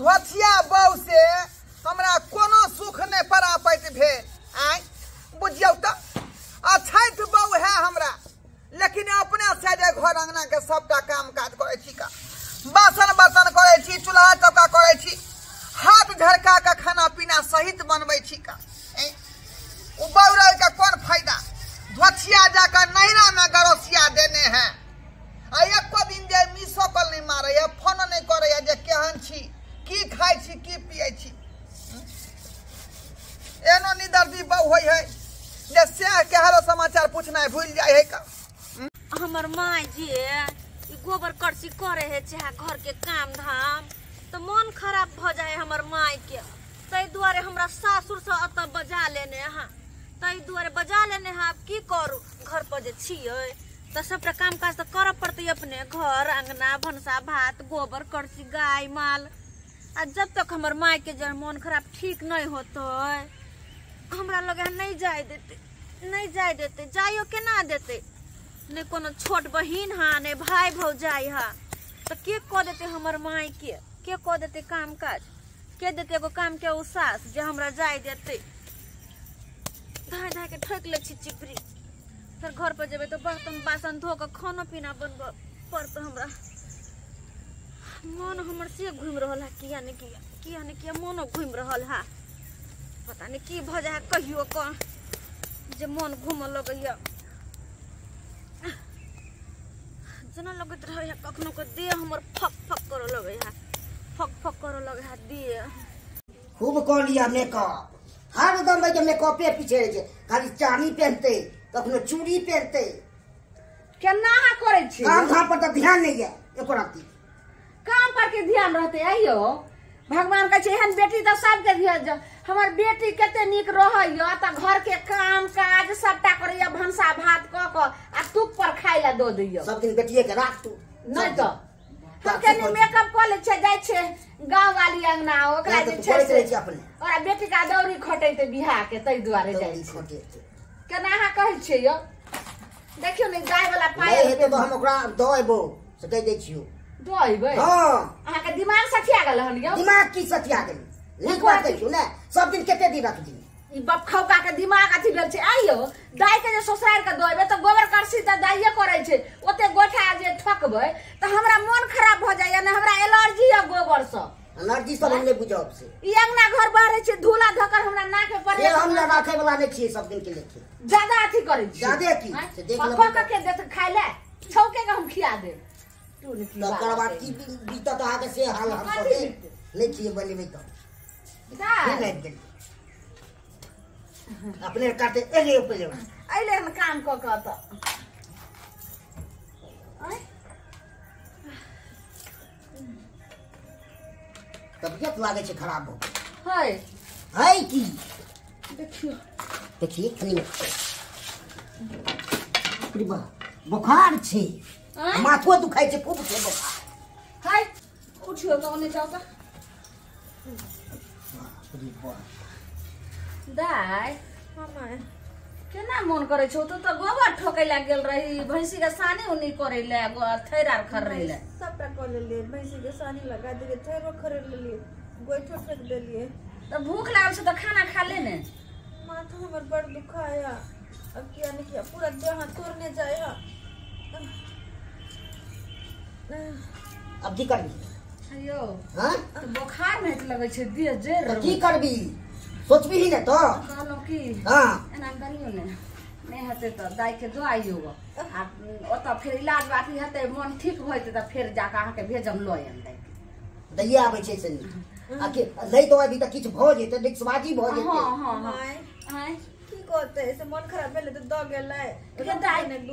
ध्वथिया बहू से हमरा कोनो सुख नहीं परापैत भेल। आय, बुझियौ तो अछैत बहू है हमरा, लेकिन अपने से जे घर अंगना के सबटा काम काज करे छी का? बासन बर्तन करे छी, चूल्हा चौका करे छी, हाथ झड़का के खाना पीना सहित बनबै छी का? उ रह के कौन फ़ायदा? ध्वथिया जाकर नैरा में गरोसिया देने हैं। आ दिन जे मिसो नहीं मारे फ़ोन नहीं करे जे केहन छी? की खाई छी, की पिए छी? एनो निदर्दी बहु होय है। जे से के हालो समाचार पूछना है भूल जाए है का हमर माँ जे गोबर करसी करे है चाहे घर के काम धाम। तो मन खराब भ जाए हमर माँ के ताहि दुआरे हमरा सासुर से अतऽ बजा लेने हाँ ताहि दुआरे बजा लेने हाँ आब की करू? घर पर जे छियै, तऽ सबटा काम काज तऽ करऽ पड़तै अपने घर। अंगना भनसा, भात, गोबर, करसी, गाय, माल। आ, जब तक हमर माँ के जे मन खराब ठीक नहीं होते, हमरा लगे नहीं जाय देते, नहीं जाय देते जाइयो केना देते? नहीं कोनो छोट बहिन हा, नहीं भाई भौजाई हा। तो के कह देते हमर माई के के कह देते काम काज के देते एगो काम के उ सास जे हमरा जाय देते? धाय धाय के ठोक ले चिपरी। फिर घर पर जेबे तो बर्तन बासन धो के खाना पीना बनब पड़त हमरा। मन हमर से घूम रहा है किया ने किया किया ने किया मनो घूम रहा है। पता नहीं की भ जाए कहियो क जे मन घूम लगैया। जेना लगैत रहे कखनो के देह हमर फक फक करे लगे है फक फक करे लगे है देह। खूब कऽ लिया मेकअप हर दम भाई मेकअपे पीछे रहै छै खाली चानी पहनते कखनो चूड़ी पहनते। केना करै छी काम धाम पर तऽ ध्यान नहीं है एको काम पर के ध्यान रहते आइयो भगवान कहै छै एहन बेटी तऽ सबके ध्यान हमर बेटी कते नीक रहैया तऽ घर के काम काज सबटा करैया भनसा भात कऽ कऽ आ तुक पर खाय ला दऽ दैया। सब दिन बेटिए के राख तू। नहीं तो हम कनी मेकअप कऽ लै छै जाइ छै गाँव वाली अंगना ओकरा जे छै ओकरा बेटी का दौरी खटेते बिहा के ताहि दुआरे दौड़ी छै। केना अहाँ कहै छियै यौ? देखियौ ने गाय वाला पायल तऽ हम ओकरा दऽ अयबो से कहि दै छियौ। हाँ। अहाँके दिमाग सठिया गेल हन यौ। दिमाग की सतिया गेली? नीक बात कहै ने सब दिन कते दिन रख दी ई के दिमाग अथी भेल छै। आइयो दाय के जे ससुरार के दोइबे तऽ गोबर करसी तऽ दाइये करै छै। ओते गोठा जे ठकबै तऽ हमरा मोन खराब भऽ जाइए ने हमरा एलर्जी है गोबर सँ एलर्जी सब हम बुझब से। ई अंगना घर बाहर छै धूला धकर हमरा नाक पे ये हम राखे वाला नहि छियै सब दिन के लेके ज़्यादा अथी करै छी ज्यादे की? से देख लेबै। के देत ले। छौके के हम खिया देब। ने तकर बाद की बीतत अहाँके से हाल हम बीतत? नहि छियै बनेबै तऽ अपने काटे एले पहिले अइले हम काम कऽ कऽ तऽ तबियत लागै छै खराब हो है है की? देखियो। देखिए खाली बुखार छै। माथो दुखाइ छै खूब छै बुखार है उठियो तऽ ओने जाऊ तऽ अरे बा केना मन करे छौ? तू तऽ गोबर ठोकै ला गेल रही भैंसी के सानी उनी करे ले थैर खर रही ले सबटा कऽ लेलियै भैंसी के सानी लगा देलियै थैरो खरीद लेलियै गोइठो फेंक देलियै। तऽ भूख लागल छै तऽ खाना खा ले ने। माथा हमर बड़ दुखाया अब किया नहीं किया पूरा देह हाथ तोड़ने जाए जाया। अब की करबी? अयो हाँ? तऽ बोखार में लगे छै देह जे तऽ की करबी? सोचबी ही ने तो। कहलहुँ की हाँ। एना करियो ने नहि हेतै तऽ दाइ के दऽ आइयो आ ओतऽ फेर इलाज बाटी हेतै मोन ठीक होइतै तऽ फेर जाकऽ अहाँके भेजम लऽ आयब दाइ दैये आबै छै से। आ कि नहि तो अभी तऽ किछु भऽ जेतै डिक्सबाजी भऽ हाँ जेतै। हाँ हाँ माय आँय की कहते से मन खराब भेलै तऽ दऽ गेलै। के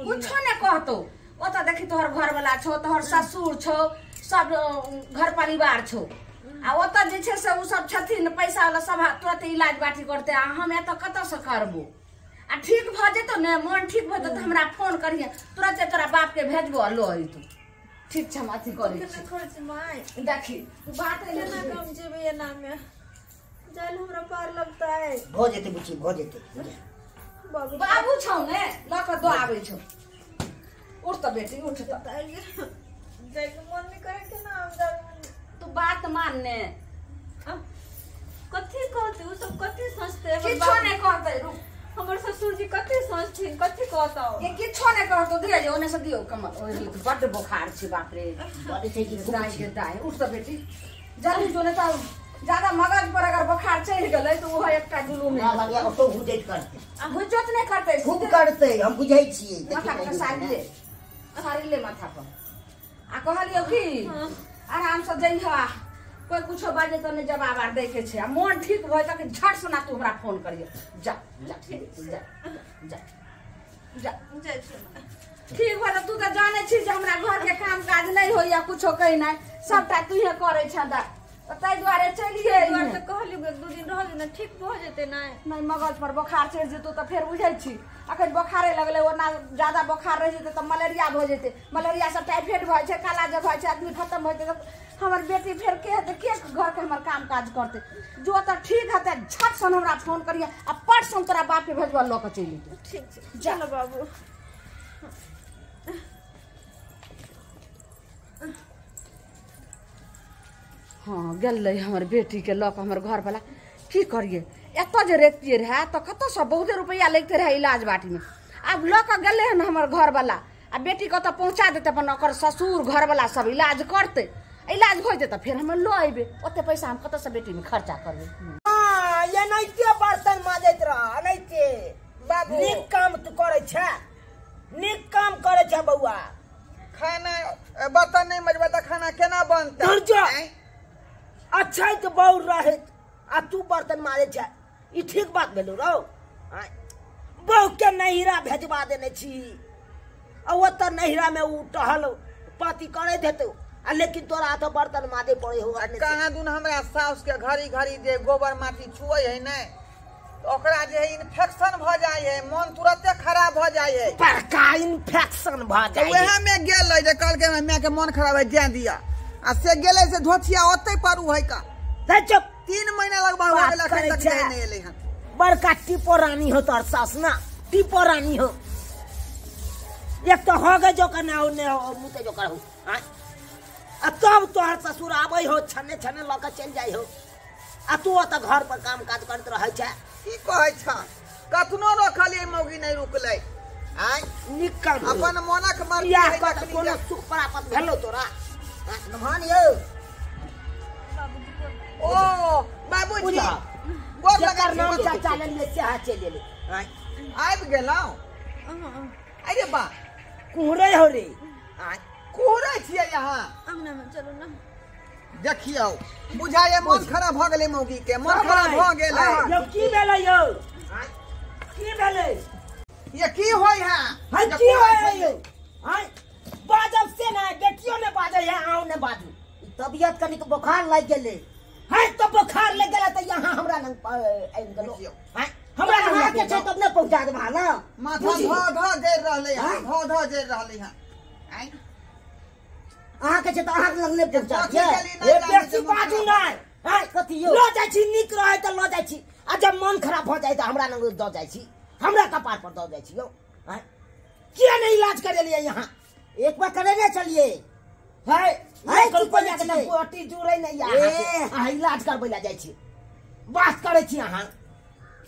कुछो ने कहतो। ओतऽ देखी तोहर घर वाला छो तोहर ससुर छो सब घर परिवार छो। आ ओतऽ जे छै से उ सब छथिन पैसा वाला सब तुरंत इलाज बाटी करते आ हम एतऽ कतऽ से करबो? आ ठीक भऽ जेतौ ने मोन ठीक भऽ जेतौ तऽ हमरा फ़ोन करिहे तुरंते तोरा बाप के भेजबो आ लऽ अइतौ। ठीक छै हम अथी करै छी। देखी बात केना कम जेबै में जाइल हमरा पार लगता। है भऽ जेतै बुच्ची भऽ जेतै। बाबू। बाबू छौ ने लऽ कऽ दऽ आबै छौ। उठ तऽ बेटी उठ तऽ जाइके मन नहीं करे केना हम तू बात मान ने कथी कहते? उ सब कथी सोचते? हमर किछो नहीं कहते। रुक हमर ससुर जी कथी सोचथिन? कथी कहता? ये किछो नहीं कहतो। दिया जो ओने से दियो। कमल ओए बड्ड बुखार छी बाप रे। बड़ी छै कि दाई के दाई उठ तो बेटी। जल्दी जो नहीं तो ज़्यादा मगज पर अगर बुखार चढ़ गले तो वो जुलूम। में घुदैत करते। नहीं करते। खूब करते हम बुझै छियै। ले माथा पर। आ कहलियो कि आराम से जइह कोई कुछ बाजे तो नहीं जवाब आर दै के छे, आ मन ठीक भ तक झट सुना तू हमरा फ़ोन करियो। जा जा जा जा जा ठीक हो तू तो जाने छी जे हमरा घर के काम काज नहीं होइया कुछो कहिना सबटा तू ही करै छ तऽ दुआरे कहलियै कि दू दिन जेना ठीक भऽ जेतै मगज पर बोखार चढ़ि जेतौ तऽ फेर बुझै छी। अखन बोखारे लगलै ओना ज़्यादा बोखार रहि जेतै मलेरिया जेतै। मलेरिया से टाइफाइड छै काला जब छै आदमी खत्म भऽ जेतै। हमर बेटी फेर के हेतै के घरके हमर काम काज करतै? जो तऽ ठीक हेतै झट सन हमरा फ़ोन करिए आ पट सन तोरा भेजबा चलि जेतै। ठीक छै चलो बाबू। हाँ गेलै हमर बेटीके लऽ कऽ हमर घरवला की करिए? एतऽ जे रखतियै तो कत कतऽसँ बहुते रुपैआ लगिते रहए इलाज बाटीमे। आब लऽ कऽ गेलै हन हमर घरवला आ बेटीके ओतऽ पहुँचा देतै अपन ओकर ससुर घरवला सब इलाज करतै। इलाज हो जेतै फिर हम लऽ अयबै ओते पैसा हम कतऽसँ बेटीमे खर्चा करबै? हाँ, बर्तन माजैत रह बाबू। नीक काम तू करे छै। नीक काम करे छै बौआ। खाना बर्तन नहीं मजबा खाना केना बनतै? अच्छा तो बहु रहे। आ तू बर्तन मारे छै ई ठीक बात भेलो रौ? आँय। बहु के नहिरा भेजबा देने छी। आ ओतऽ नहिरा में उ टहल पति करैत हेतौ आ लेकिन तोरा तो बर्तन माजे पड़े हो कहाँ दून हमरा साउस के घड़ी घड़ी जे गोबर माटी छुए है ने तो ओकरा जे है इन्फेक्शन भ जाय है मन तुरंते खराब भ जाय है। बड़का इन्फेक्शन भ तो जाए वह में गेल है जे कहलकै हमरा माय के मन खराब है जाय दिया आ से गेले से धोथिया ओते पारू है का चुप। तीन महीना लगभग हो गेल अखन तक नहीं एलै हन। बड़का टिपो रानी हो तोहर सास ना। टिपो रानी हो। एक तो हो गए जो करना हो ने हो मुते जो कर हो। हाँ? आ तब तोहर ससुर आबै हो छने छने के चलि जाइ हो। आ तू ओतऽ घर पर काम काज करैत रहै छै। की कहै छ? कतनो रखलिए मौगी नहीं रुकलै। आय। नीक काम भेलौ। अपन मोनक मर्ज़ी बियाह कोनो सुख प्राप्त भेलौ तोरा? नमहान यौ ओ बाबूजी गोर जकर नाम लगा चाचा से हाथ चलि हाँ? आबि अरे बा कुहरे हो रे कोहरे यहाँ अंगना में चलो ना देखियौ बुझाइए मन खराब भऽ गेलै मौगी के मन खराब भऽ गेलै यौ की भेलै यौ? की भेलै ये की होय है है की होय है यौ हैं बाजब से ना बेटियों ने बाजे है आउ ने बाजू। तबियत कनिक बोखार लागि गेलै। है तो बुखार लग गेला त यहाँ हमरा लंग प- आबि गेलो। हैं हमरा लंग अहाँके आबि छै तब ने पहुँचा देबा ना माथा। धऽ धऽ जरि रहलै हँ? धऽ धऽ जरि रहलै हँ। आँय? अहाँके छै तऽ अहाँके लग नहि पहुँचा केली ए बेसी बाजू। नहीं। हैं कथी यौ लऽ जाइ छी नीक रहे त लऽ जाइ छी। आ जब मन खराब भ जाइ त हमरा लंग दऽ जाइ छी। हमरा कपार पर दऽ जाइ छी यौ। हैं किया नहीं इलाज करेलिए यहाँ? एक बार करेने चलिए। है है, एक की रुपया के करै पोटी जुड़ै नहीं ए। यहाँ इलाज करबै ला जाइ छी। बात करै छी अहाँ।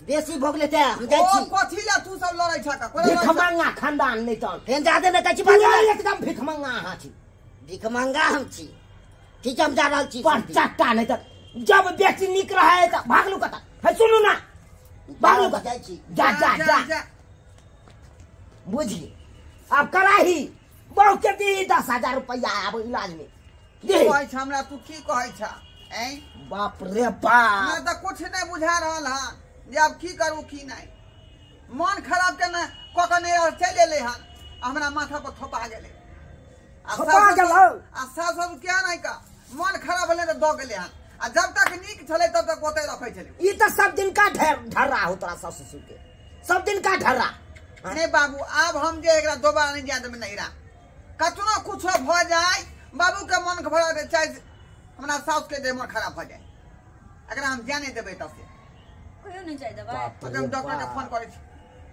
बेसी भऽ गेलै हम जाइ छी। कथी तू सब लड़ै छ का कोना लड़ै भिखमंगा खानदान तन फेन जादे कहै छी बाजू एकदम भिखमंगा अहाँ छी। भीख मंगा हम छी। ठीक छै हम जा रहल छी पर चट्टा नहीं त जब बेटी निक रहे त भागलू कता है सुनू ना। भागलू कता जाइ छी। जा जा जा बुझी अब कराही बहु के दी दस हज़ार रुपया अब इलाज में की कहै छ हमरा तू की कहै छ ऐं? बाप रे बाप। हमरा तऽ कुछ नहीं बुझा रहल हँ जे आब की करू की नहीं मन खराब के न कऽ के नहीं रह- चलि एलै हन। हमरा माथा पर थोपा गेलै। आ थोपा गेलौ? आ सास ससुर क्या नहीं का मन खराब भेलै तऽ दऽ गेलै हन। आ जब तक नीक छलै तब तक ओतै रखै छलै तो सब दिन का ढर्रा हो तोरा ससुर के सब दिन का ढर्रा? नहीं बाबू आब हम जे एकरा दोबारा नहीं जाए देबै नैरा कतनो कुछो भऽ जाय बाबू के मन खराब दे चाहे हमरा साउस के जे मन खराब भऽ जाय। एकरा हम जाने देबै तब से। कहियो नहीं जाय देबै? बाप हम डॉक्टर के फ़ोन करै छी।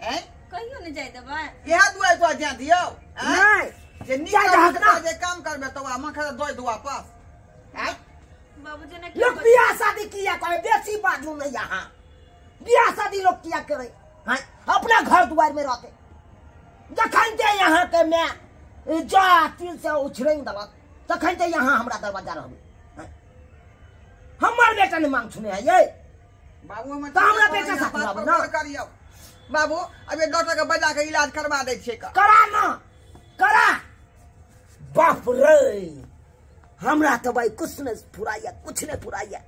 हैं कहियो नहीं जाय देबै? इएह दुआरे तो जाए दियौ। हैं? नहीं। जे नीक जा ना। काम करबै तऽ मन खराब दऽ दू वापस हैं? बाबू बाबूजी ने लोग बियाह शादी किया करे? बेसी बाजू यहाँ बियाह शादी लोग किया करे? हैं अपना घर द्वार में रहते। जखन ते यहाँ के मैं जा तिल से उछड़ेंग दलत तखन ते यहाँ हमरा दरवाज़ा रहबे हैं? हमर बेटा ने मांग सुने है ये। बाबू हम तो हमरा बेटा साथ लाबू ना। करियो। बाबू अबे डॉक्टर के बजा के इलाज करवा दै का करा ना करा। बाप रे हमरा तो भाई कुछ नहीं फुराइया कुछ नहीं फुराइया।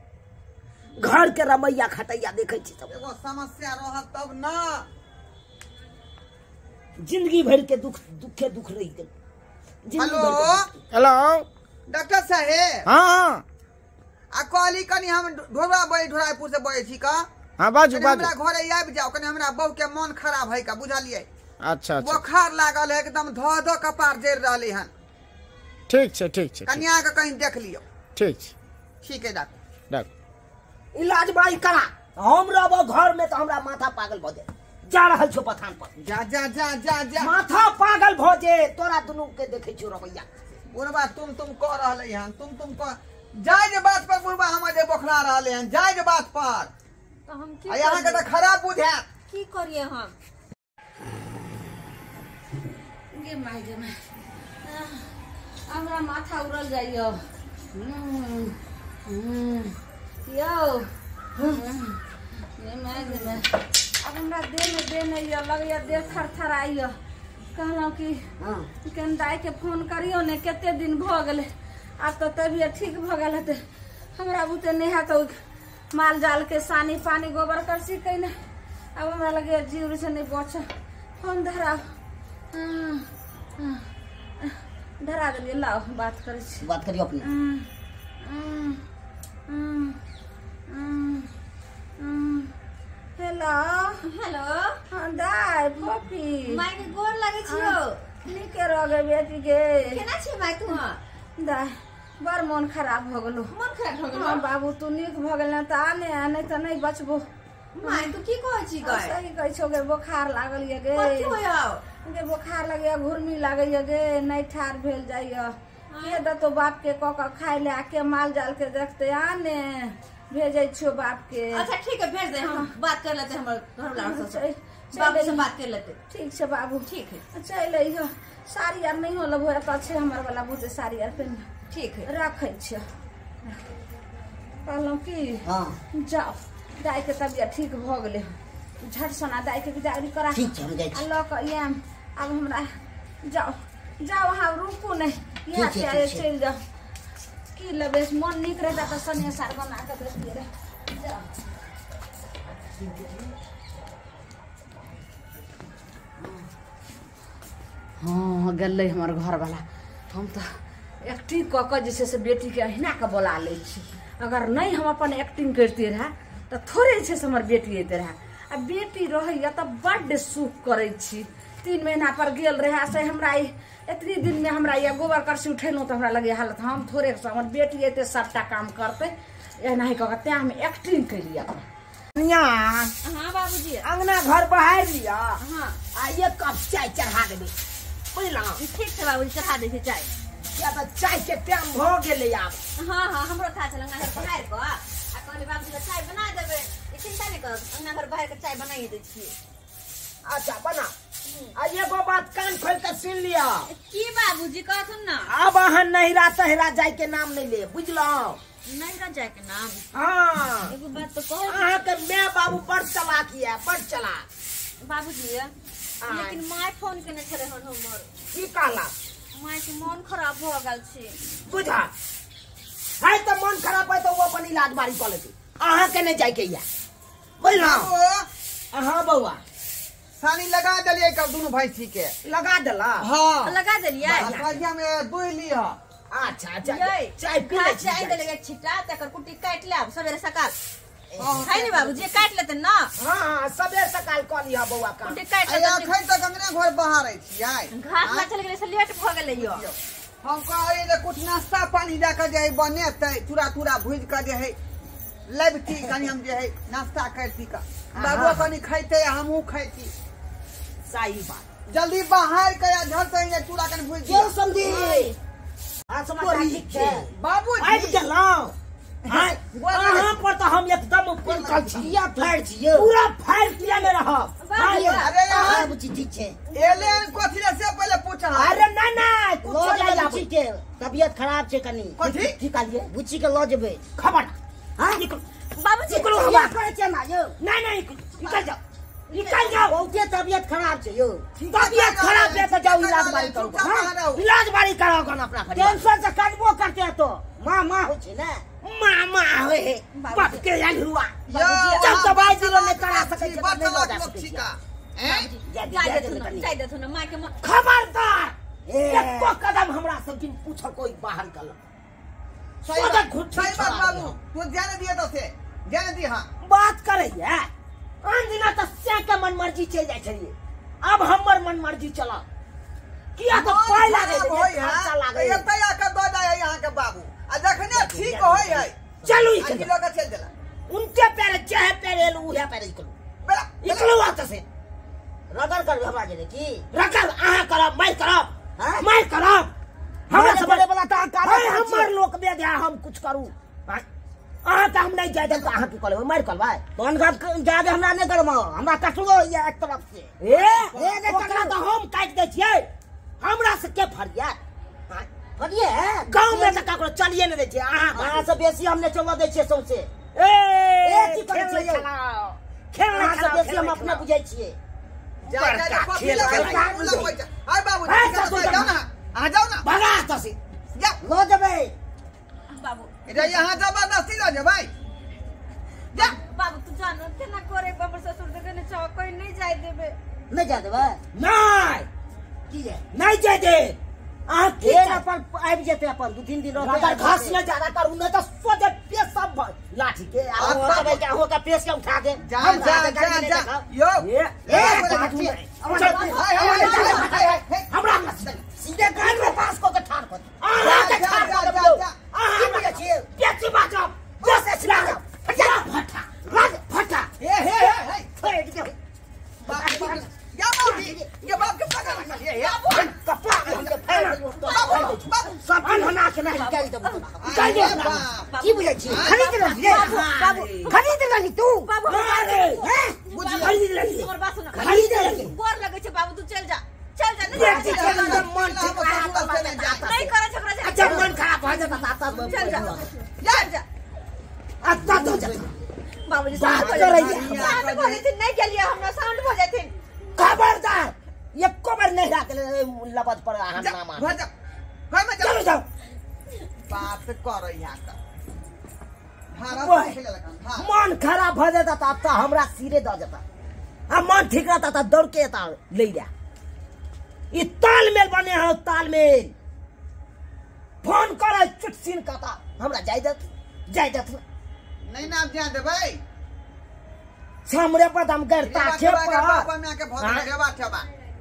घर के रमैया खटैया देखे छी सब एगो समस्या तब ना। ज़िंदगी भर के दुख दुखे दुख रही ज़िंदगी हेलो। हेलो? डॉक्टर साहेब? हाँ हाँ। आ कहली कनी हम ढोरा बड़ी ढोरापुर से बजै छी का? हाँ बाजू बाजू हमरा घरे आबि जाओ कनी हमरा बहू के मन खराब है का बुझलियै? अच्छा अच्छा। बोखार लागल है एकदम धो धो कपार जरि रहले हन। ठीक छै ठीक छै कन्या के कहीं देख लियो। ठीक छै। ठीक है डॉक्टर। डाक इलाज भाई करा। हम रहबो घर में तो हमरा माथा पागल भ जाए जा रहल छो पठान पर। जा जा जा जा जा। माथा पागल भ जाए तोरा दुनू के देखे छो रवैया। बुढ़बा तुम तुम कह रहले हन तुम तुम कह जाय जे बात पर बुढ़बा हम जे बोखला रहले हन जाय जे बात पर। तो हम की आ यहाँ के? तो खराब बुझे की करिए हम? गे माय गे माय। हमरा माथा उड़ल जाइयो। हम्म, हम्म, यौ। हम्म, गे माय गे माय। अब हमरा देह में देह नहीं लगैया देह थर आइयो। कहलहुँ कि हाँ। केन दाइ के फ़ोन करियो ने कते दिन भऽ गेलै? आब तऽ तबियत ठीक भऽ गेल हेतै। हमरा बुते नेहा तऽ माल जाल के सानी पानी गोबर करसी कैने आब हमरा लगे जीव से नहीं बच फ़ोन धरा हम्म, हम्म, धरा देलियै लाओ बात करै बात करियो अपने। हेलो हेलो हाँ पपी माय के गोर लगे छियो? नीके रह गए बेटी के केना छी माय तू दाइ बड़ मोन खराब भऽ गेलो। मन खराब हो हाँ गेल बाबू तू नीक भऽ गेल तऽ आ नहि आ नहि तऽ नहि बचबो। माय तू की कहै छी गय सही कहै छौ गे बोखार लागल ये गे कथी होयो गे बोखार लगैया घुर्मी लागैया गे नहि ठार भेल जाइया। के देतो बाप के कऽ कऽ खाय ले के माल जाल के देखते आ ने भेजै छियो बाप के अच्छा ठीक है भेज दे हम बात कर लेते हैं हमर घर वाला से। चल- चल बाबू से बात कर लेते। ठीक छै बाबू। ठीक है। चल अइह साड़ी आर नहीं होल हो एतऽ छै हमर वाला बुझे साड़ी आर पेन ठीक है। रखै छियै। कहलहुँ की हाँ। जाओ दाइ के तबियत ठीक भऽ गेलै। झट सना दाइ के बिदागरी करा। ठीक छै आ छी आब हमरा जाओ जाओ अहाँ रुकू नहि। यहाँ से ठीक छै। चलि जाओ की लेबै मोन नीक रहता तऽ सने सार बना देतियै रहे जाओ हाँ गेलै हमर घरवला हम तो एक्टिंग कऽ कऽ जे छै से बेटीके अहिना कऽ बोला लै छी अगर नहि हम अपन एक्टिंग करितियै रहए तऽ थोड़े जे छै से हमर बेटी अयतै रहए आ बेटी रहैया तऽ बड्ड सुख करै छी तीन महीना पर गेल रहे से हमरा ई दिन में हमरा ये गोबर करसी उठेलहुँ तऽ हमरा लगे हालत हम थोड़े से हमर बेटी अयतै सभटा काम करतै। एनाही कऽ कऽ तेँ हम एक्टिंग केलियै हाँ बाबूजी। अंगना घर बहार लिया हाँ आ ये कप चाय चढ़ा देबे। बुझलहुँ? ठीक छै बाबूजी चढ़ा दै छै चाय। किया तऽ चाय के टाइम भऽ गेलै आब। हाँ हाँ हमरो था अंगना घर बाहर को आ कहली बाबूजी चाय बना देबै। ई चिंता नहीं कर अंगना घर बाहर के चाय बनाइए दै छियै। अच्छा बना। एगो बात कान खोल के सुन लिया। की बाबूजी कहथुन ना? अब अहाँ नहिरा तहिरा जाय के नाम नहीं ले बुझलहुँ नहीं रह जाए के नाम। हाँ। एगो बात तो कहो। अहाँ के माय बाबू बड़ चलाक ये बड़ चलाक। बाबूजी लेकिन माय फ़ोन केने हन हमर। की कहला माय के मन खराब भ गेल छै। बुझा है तो मन खराब है तो वो अपन इलाज बारी कऽ लेते। अहाँ के नहीं जाय के ये बुझलहुँ बाबू। हाँ बउआ सानी लगा देलियै कब दुनू भैंसी के लगा देला? हाँ। लगा देलियै कहिया में ली ह अच्छा अच्छा चाय पी ले चाय छिट्टा तकर कुट्टी काट लेब सवेरे सकाल। है नी बाबूजी काट लेते न। हाँ हाँ सबेर सकाल लिया कुट्टी काट अखन तक अंगने घर बहारै छियै घास ना चल गेलै से लेट भ गेलै यो। हम जे कुछ नाश्ता पानी दे के जे है बनेतै चूड़ा तूड़ा भूज के जे है लबती कनी हम जे है नाश्ता करती का बाबू कनी खैते हमहूँ खैती। सही बात। जल्दी बाहर के झट से ये चूड़ा कनी भूज क्यों समझी। हाँ समाचार ठीक छै बाबू आबि गेलहुँ हाँ? अहाँ पर तो हम एकदम ऊपर किया फाड़ छियो। पूरा फ़ाइल किया में रहब हाँ, अरे हाँ यार बुची ठीक छे एलियन कथी से पहले पूछा। अरे नहीं नहीं कुछ लो नहीं जा। आबू। बुची के। तबियत खराब छे कनी। कथी? की कहलिए बुची के लो जेबे। खबर। हाँ निकल। बाबूजी निकलो हमार। करे छे ना यो। नहीं नहीं निकल। जाओ निकल जाओ। बहुते तबियत खराब छे यो। तबियत खराब है तो जाओ इलाज बारी करो। रहो? इलाज बारी करो गन अपना टेंशन से काटबो करते तो। माँ माँ हो छे ना। मामा होए बाप के याद हुआ। तो भाई दिलो में करा सके छी, छै, नहीं सके छी हैं? जा दे, जाय जा देथुन दे, ना कनी। जाय देथुन ना माय के मन खबरदार। एको कदम हमरा सब दिन पूछ कोई बाहर कल सही बात बाबू। तू ध्यान दिए तो से। ध्यान दी हाँ। बात करे है? आन दिना तो से के मन मर्ज़ी चल जाय छलिए अब हमर मन मर्ज़ी चला। किया तो पाई लागे खर्चा लागे ये तैया के दो जाए यहाँ के बाबू। आ जखने ठीक होय है। चलू किलो के चल देला। उनके पैर चाहे पैर एलू उहे पैर इकलो। इकलो आत से। रगड़ कर हमरा जे की। रकब अहाँ करब मैं करब। हाँ? मैं करब। हमरा हमरा से से बड़े वाला तो का हमर लोक बेद है हम कुछ करू? अहाँ के हम नहीं जाय देब तो अहाँ की करबै मार करबै तोन गप जाके हमरा नहीं करमो हमरा कटलो ये एक तरफ़ से। ए? ए, ए ओकरा तो हम काट दै छियै। हमरा से के फरिया? फरिए गाँव में तो ककरो चलिए नहीं दै छियै अहाँ अहाँ से बेसी हम नहीं चलो दै छियै सौसे। ए ए की करै खेल? खेलाओ खेल अहाँ से बेसी हम अपने बुझै छियै। जा जा जा खेल लगा खेल जा बाबू है, जाओ ना। आ जाओ ना। भगा तो से। जा। लो जेबे। बाबू इधर यहाँ ज़बरदस्ती लो जा भाई जा बाबू तू जानो केना करे हमर ससुर देखे ने चाह कोई नहीं जाय देबे नहीं जा देबे नहीं की जे नहीं जाय दे अहाँ की फेर चाह- अपन आबि जेतै अपन दू तीन दिन रहतै अगर घास में ज़्यादा करू नहीं तो सोचे पे सब लाठी के आ हो बाबू- के हो के पेश के उठा के जा जा जा जा यो ए, ए, बोले, बाजू ठीक। नहीं। हाय, चल, हाय, हाय, हाय, हाय, हाय, हाय, हाय। हमरा हमरा सीधे सीधे गाड़ी में पास को के ठाड़ कर अहाँ जा, के जा, ठाड़ जा, कर जा, दो जा। अहाँ की बुझै छियै? पेची बाजब जैसे छिला फटा फटा राज फटा हे हे हे हे फेंक दे बाप बाप या बाबू ये बाप के पकड़ ये या कपड़ा हमके फेंक बाबू बाबू सब अनहना के नहीं गाड़ी दे अरे बाप की बुझै छियै खरीद लही रे बाबू खरीद लही तू बाबू अरे बुझिए। खरीद लेली हमर बात सुन खरीद लेली गोर लगे छै बाबू तू चल जा चल जा नहीं चल जा। मन ठीक तो नहीं करे झगड़ा अच्छा मन खराब हो जाता था चल जा चल जा अच्छा तो जा बाबूजी बात साउंड कर रही हो है। जाए साउंड हो जाए जाए खबरदार ये कबर नहीं रख लबद पर हम जा, नामा घर जा घर में चलो जाओ बात कर यहाँ का। हाँ। मन खराब हो जाता था तो हमरा सिरे द जाता। आ मन ठीक रहता था दौड़ के आता ले जा। तालमेल बने हो तालमेल। फ़ोन करे चुटसिन कहता हमरा जाय दे जाय दे नहीं ना आप ध्यान दे भाई। सामने पर करता छे बापा पर। हाँ?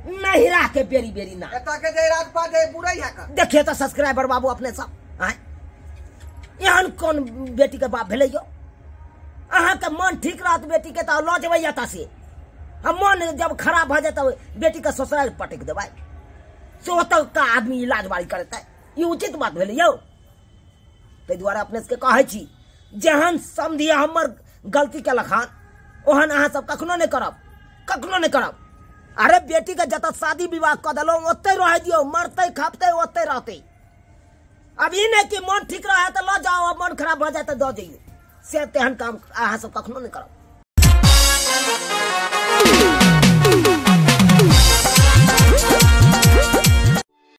नहीं रह के बेरी बेरी ना। एता के जे रात पात है बुरा ही है का देखिए तो सब्सक्राइबर बाबू अपने सब आय एहन कौन बेटी के बाप भेलै यो अहाँ के मन ठीक रहत बेटी के तो लऽ जेबै एतऽ से। हम मन जब खराब भऽ जेतै बेटी के ससुराल पटक देबै। से ओतऽ का आदमी इलाज बारी करतै। ई उचित बात भेलै यौ। ताहि दुआरे अपने सबके कहै छी जेहन समझिए हमर गलती केलक हन ओहन अहाँ सब कखनो नहीं करब। कखनो नहीं करब। अरे बेटी के जत शादी विवाह कऽ देलहुँ ओत रह दियो। मरते, खपतै ओत रहते। अब ई नहीं कि मन ठीक रहे तो लऽ जाओ अब मन खराब भऽ जाए तो दऽ दियौ। से तेहन काम अहाँ सब कखनो नहीं करब।